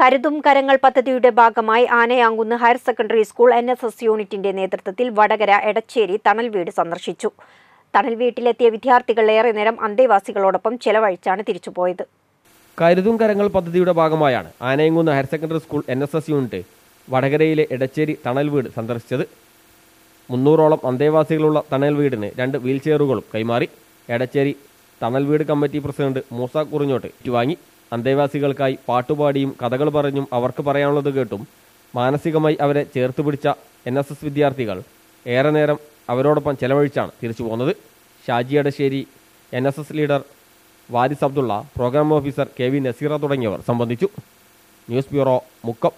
കരുതും കരങ്ങൾ പദ്ധതിയുടെ ഭാഗമായി Anayamkunnu higher secondary school N S S യൂണിറ്റിന്റെ നേതൃത്വത്തിൽ വടകര എടച്ചേരി തണൽ വീട് സന്ദർശിച്ചു. തണൽ വീട്ടിലെത്തിയ വിദ്യാർത്ഥികൾ ഏറെ നേരം അന്തേവാസികളോടൊപ്പം ചെലവഴിച്ചാണ് തിരിച്ചുപോയത്. കരുതും കരങ്ങൾ പദ്ധതിയുടെ ഭാഗമായാണ് Anayamkunnu higher secondary school N S S unit വടകരയിലെ എടച്ചേരി തണൽ വീട് സന്ദർശിച്ചത്. മുന്നൂറോളം അന്തേവാസികളുള്ള തണൽ വീടിന് രണ്ട് വീൽ ചെയറുകളും കൈമാറി. എടച്ചേരി തണൽ വീട് കമ്മിറ്റി പ്രസിഡന്റ് മൂസ കുറിഞ്ഞോട്ട് ഏറ്റുവാങ്ങി. അന്തേവാസികൾക്കായി പാട്ടുപാടിയും കഥകൾ പറഞ്ഞും അവർക്ക് പറയാനുള്ളത് കേട്ടും മാനസികമായി അവരെ ചേർത്ത് പിടിച്ച എൻ എസ് എസ് വിദ്യാർത്ഥികൾ ഏറെ നേരം അവരോടൊപ്പം ചെലവഴിച്ചാണ് തിരിച്ചു പോകുന്നത്. Shaji Adassery N S S leader Waris Abdulla programme officer K V Naseera തുടങ്ങിയവർ സംബന്ധിച്ചു. News bureau Mukkam.